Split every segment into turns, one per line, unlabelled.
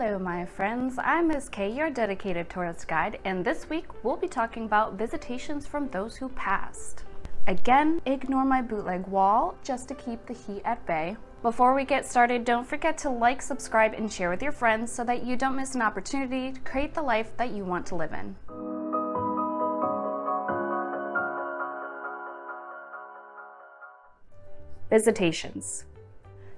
Hello, my friends. I'm Ms. K, your dedicated Taurust guide, and this week we'll be talking about visitations from those who passed. Again, ignore my bootleg wall just to keep the heat at bay. Before we get started, don't forget to like, subscribe, and share with your friends so that you don't miss an opportunity to create the life that you want to live in. Visitations.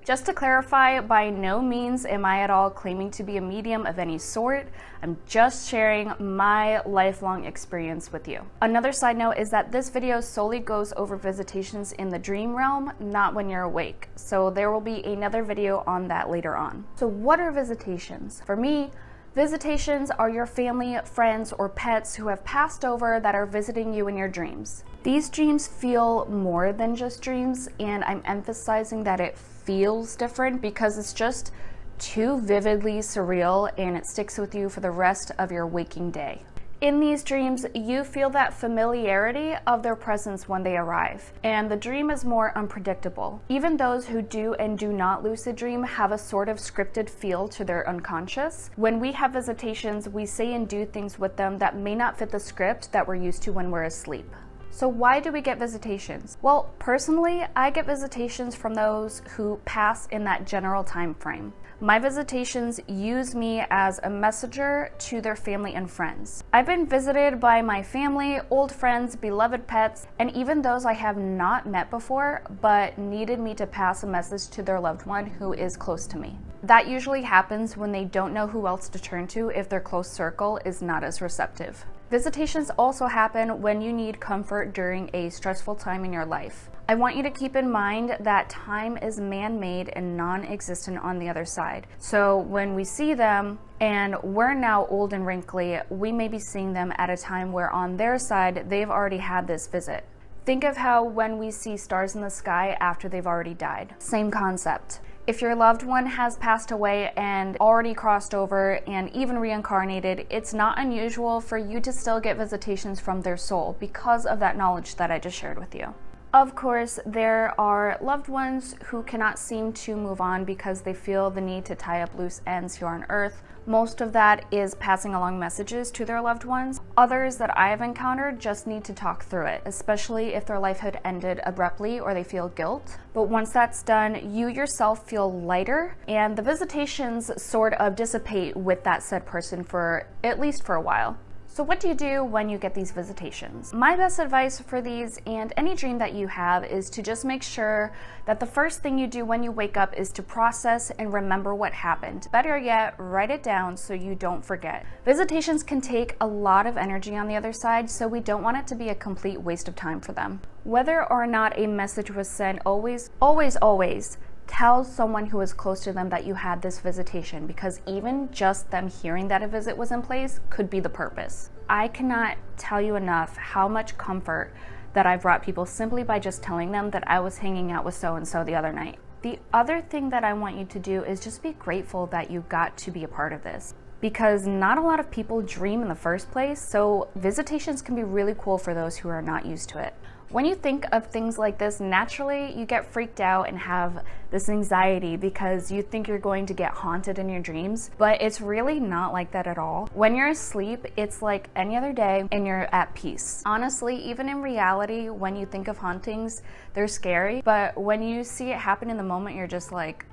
Just to clarify, by no means am I at all claiming to be a medium of any sort. I'm just sharing my lifelong experience with you. Another side note is that this video solely goes over visitations in the dream realm, not when you're awake. So there will be another video on that later on. So what are visitations? For me, Visitations are your family, friends, or pets who have passed over that are visiting you in your dreams. These dreams feel more than just dreams, and I'm emphasizing that it feels different because it's just too vividly surreal and it sticks with you for the rest of your waking day. In these dreams, you feel that familiarity of their presence when they arrive, and the dream is more unpredictable. Even those who do and do not lucid dream have a sort of scripted feel to their unconscious. When we have visitations, we say and do things with them that may not fit the script that we're used to when we're asleep. So why do we get visitations? Well, personally, I get visitations from those who pass in that general time frame. My visitations use me as a messenger to their family and friends. I've been visited by my family, old friends, beloved pets, and even those I have not met before but needed me to pass a message to their loved one who is close to me. That usually happens when they don't know who else to turn to if their close circle is not as receptive. Visitations also happen when you need comfort during a stressful time in your life. I want you to keep in mind that time is man made and non existent on the other side. So when we see them and we're now old and wrinkly, we may be seeing them at a time where on their side they've already had this visit. Think of how when we see stars in the sky after they've already died. Same concept. If your loved one has passed away and already crossed over and even reincarnated, it's not unusual for you to still get visitations from their soul because of that knowledge that I just shared with you. Of course, there are loved ones who cannot seem to move on because they feel the need to tie up loose ends here on earth. Most of that is passing along messages to their loved ones. Others that I have encountered just need to talk through it, especially if their life had ended abruptly or they feel guilt. But once that's done, you yourself feel lighter and the visitations sort of dissipate with that said person for at least for a while. So what do you do when you get these visitations? My best advice for these and any dream that you have is to just make sure that the first thing you do when you wake up is to process and remember what happened. Better yet, write it down so you don't forget. Visitations can take a lot of energy on the other side, so we don't want it to be a complete waste of time for them. Whether or not a message was sent, always, always, always tell someone who is close to them that you had this visitation because even just them hearing that a visit was in place could be the purpose. I cannot tell you enough how much comfort that I've brought people simply by just telling them that I was hanging out with so and so the other night. The other thing that I want you to do is just be grateful that you got to be a part of this because not a lot of people dream in the first place, so visitations can be really cool for those who are not used to it. When you think of things like this, naturally you get freaked out and have this anxiety because you think you're going to get haunted in your dreams, but it's really not like that at all. When you're asleep, it's like any other day and you're at peace. Honestly, even in reality, when you think of hauntings, they're scary, but when you see it happen in the moment, you're just like,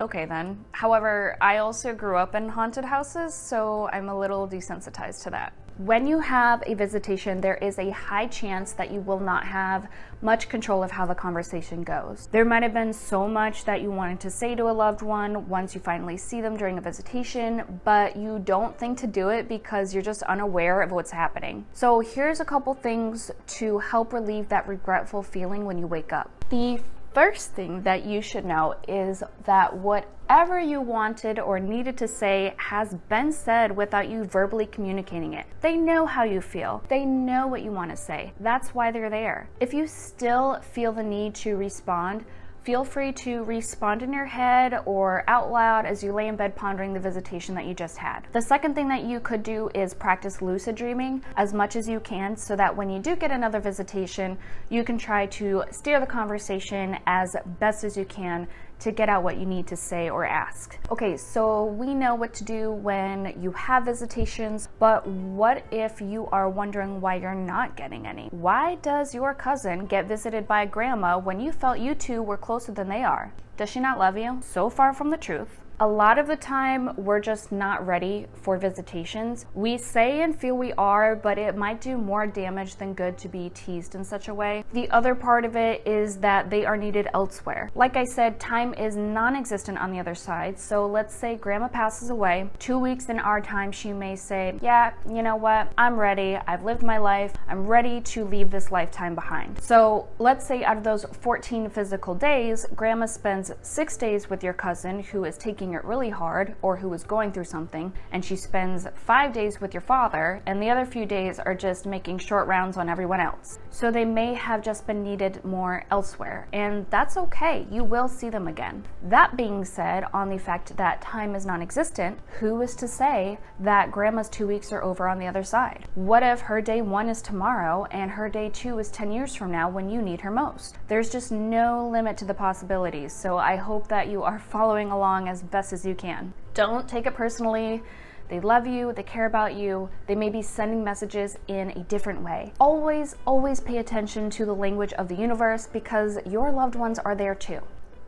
Okay then. However, I also grew up in haunted houses, so I'm a little desensitized to that. When you have a visitation, there is a high chance that you will not have much control of how the conversation goes. There might have been so much that you wanted to say to a loved one once you finally see them during a visitation, but you don't think to do it because you're just unaware of what's happening. So here's a couple things to help relieve that regretful feeling when you wake up. The first thing that you should know is that whatever you wanted or needed to say has been said without you verbally communicating it. They know how you feel. They know what you want to say. That's why they're there. If you still feel the need to respond, Feel free to respond in your head or out loud as you lay in bed pondering the visitation that you just had. The second thing that you could do is practice lucid dreaming as much as you can so that when you do get another visitation, you can try to steer the conversation as best as you can to get out what you need to say or ask. Okay, so we know what to do when you have visitations, but what if you are wondering why you're not getting any? Why does your cousin get visited by grandma when you felt you two were closer than they are? Does she not love you? So far from the truth. A lot of the time, we're just not ready for visitations. We say and feel we are, but it might do more damage than good to be teased in such a way. The other part of it is that they are needed elsewhere. Like I said, time is non existent on the other side. So let's say grandma passes away. Two weeks in our time, she may say, Yeah, you know what? I'm ready. I've lived my life. I'm ready to leave this lifetime behind. So let's say out of those 14 physical days, grandma spends six days with your cousin who is taking it really hard or who is going through something, and she spends five days with your father, and the other few days are just making short rounds on everyone else. So they may have just been needed more elsewhere, and that's okay. You will see them again. That being said, on the fact that time is non existent, who is to say that grandma's two weeks are over on the other side? What if her day one is tomorrow and her day two is 10 years from now when you need her most? There's just no limit to the possibilities, so I hope that you are following along as best best as you can. Don't take it personally. They love you, they care about you, they may be sending messages in a different way. Always, always pay attention to the language of the universe because your loved ones are there too.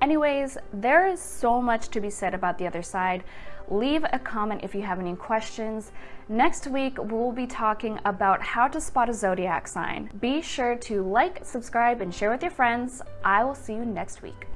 Anyways, there is so much to be said about the other side. Leave a comment if you have any questions. Next week, we'll be talking about how to spot a zodiac sign. Be sure to like, subscribe, and share with your friends. I will see you next week.